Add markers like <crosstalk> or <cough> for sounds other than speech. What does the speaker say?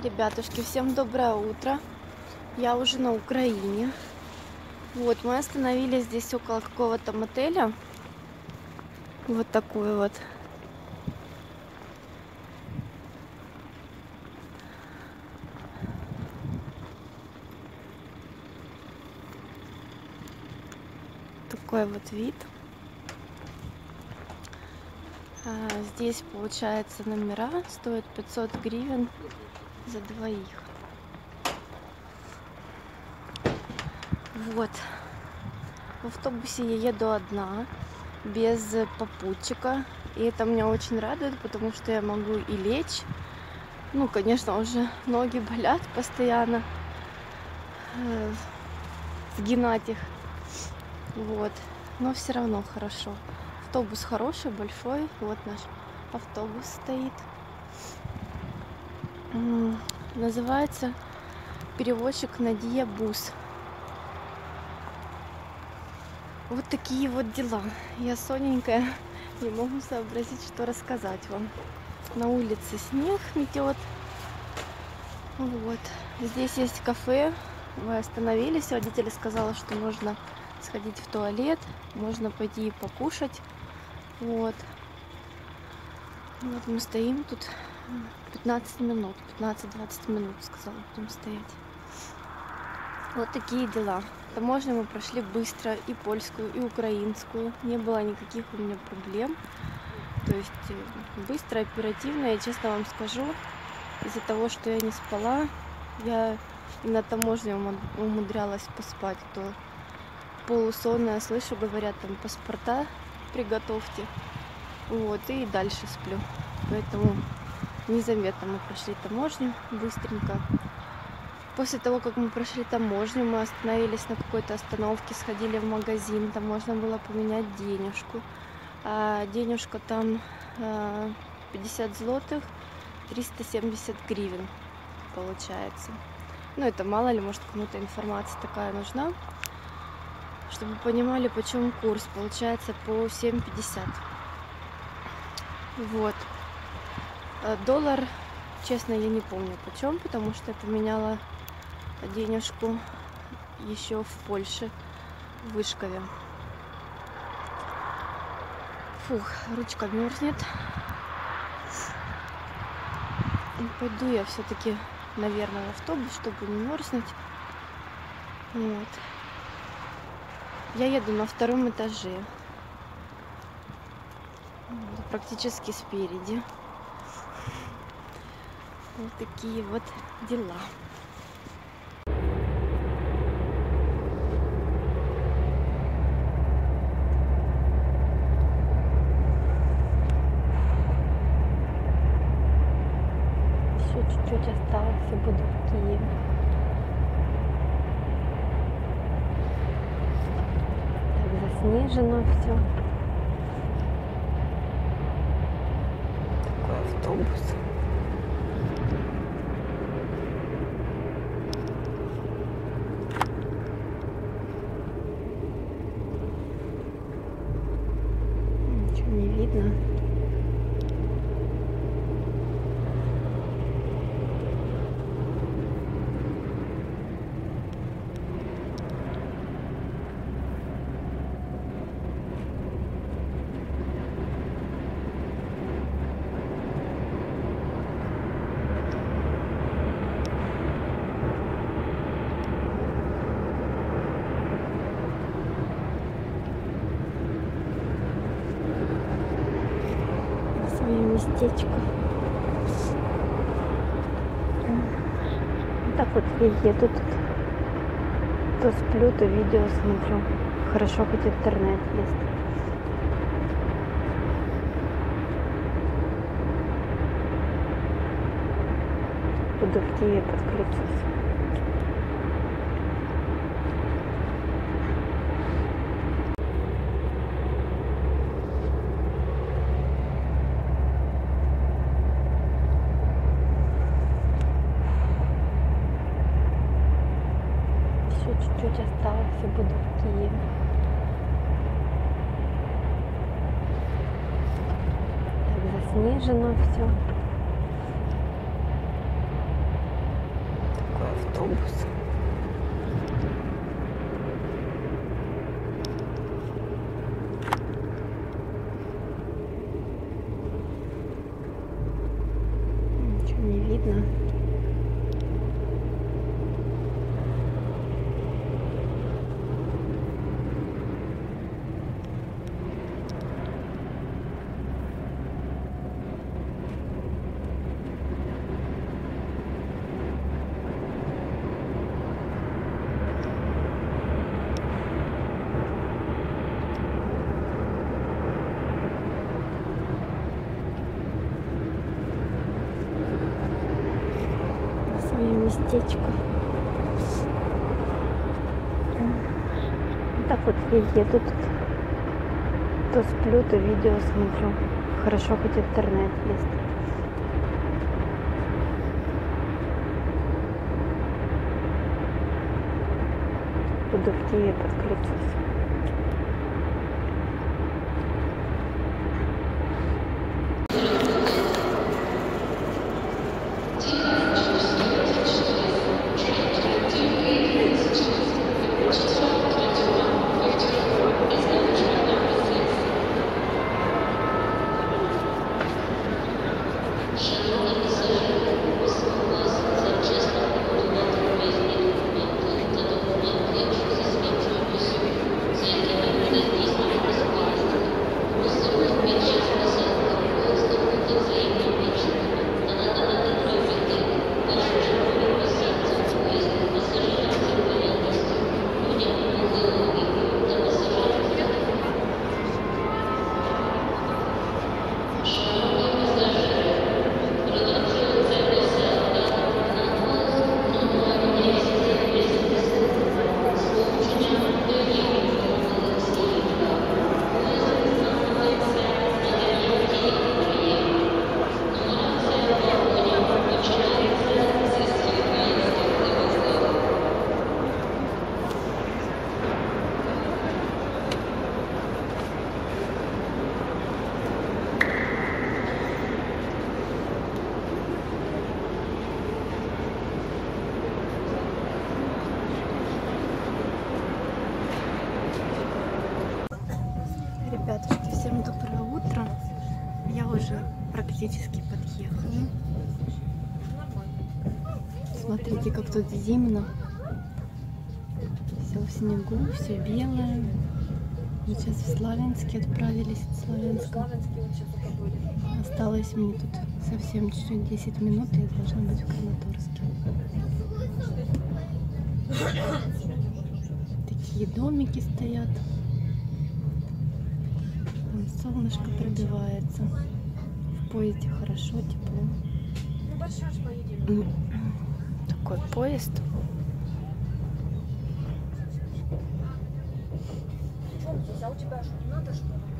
Ребятушки, всем доброе утро. Я уже на Украине. Вот, мы остановились здесь около какого-то мотеля. Вот такой вот. Такой вот вид. А, Здесь, получается, номера стоят 500 гривен за двоих. Вот. В автобусе я еду одна, без попутчика. И это меня очень радует, потому что я могу и лечь. Ну, конечно, уже ноги болят постоянно. э, Сгинать их. Вот. Но все равно хорошо. Автобус хороший, большой. Вот наш автобус стоит. Называется перевозчик Надия Бус. Вот такие вот дела. Я соненькая, <laughs> не могу сообразить, что рассказать вам. На улице снег метет. Вот. Здесь есть кафе. Мы остановились. Водитель сказала, что можно сходить в туалет, можно пойти покушать. Вот. Вот мы стоим тут 15 минут, 15-20 минут, сказала, будем стоять. Вот такие дела. Таможню мы прошли быстро, и польскую, и украинскую. Не было никаких у меня проблем. То есть э, быстро, оперативно, я честно вам скажу, из-за того, что я не спала, я и на таможне умудрялась поспать, то полусонная, слышу, говорят, там паспорта приготовьте. Вот, и дальше сплю. Поэтому незаметно мы прошли таможню быстренько. После того, как мы прошли таможню, мы остановились на какой-то остановке, сходили в магазин, там можно было поменять денежку. А денежка там э, 50 злотых, 370 гривен получается. Ну, это мало ли, может, кому-то информация такая нужна. Чтобы понимали, почем курс. Получается по 7,50. Вот. А Доллар, честно, я не помню почем, потому что я поменяла денежку еще в Польше, в Вышкове. Фух, ручка мерзнет. Пойду я все-таки, наверное, в автобус, чтобы не мерзнуть. Вот. Я еду на втором этаже. Практически спереди. Вот такие вот дела. Еще чуть-чуть осталось и буду в Киеве. Так заснежено все. Такой автобус. Вот так вот я еду тут. То сплю, то видео смотрю. Хорошо, хоть интернет есть. Буду в Киеве подключусь. чуть-чуть осталось и буду в Киеве. Так заснежено все. Такой автобус. Вот так вот я еду тут. То сплю, то видео смотрю. Хорошо, хоть интернет есть. Буду в Киеве подключусь. Ребятушки, всем доброе утро. Я уже практически подъехала. Смотрите, как тут зимно. Все в снегу, все белое. Мы сейчас в Славянске отправились от Славянска. Осталось мне тут совсем чуть-чуть 10 минут, и я должна быть в Краматорске. Такие домики стоят. Там солнышко пробивается. Поезде хорошо, тепло. М, Такой поезд. а у тебя что, не надо что ли?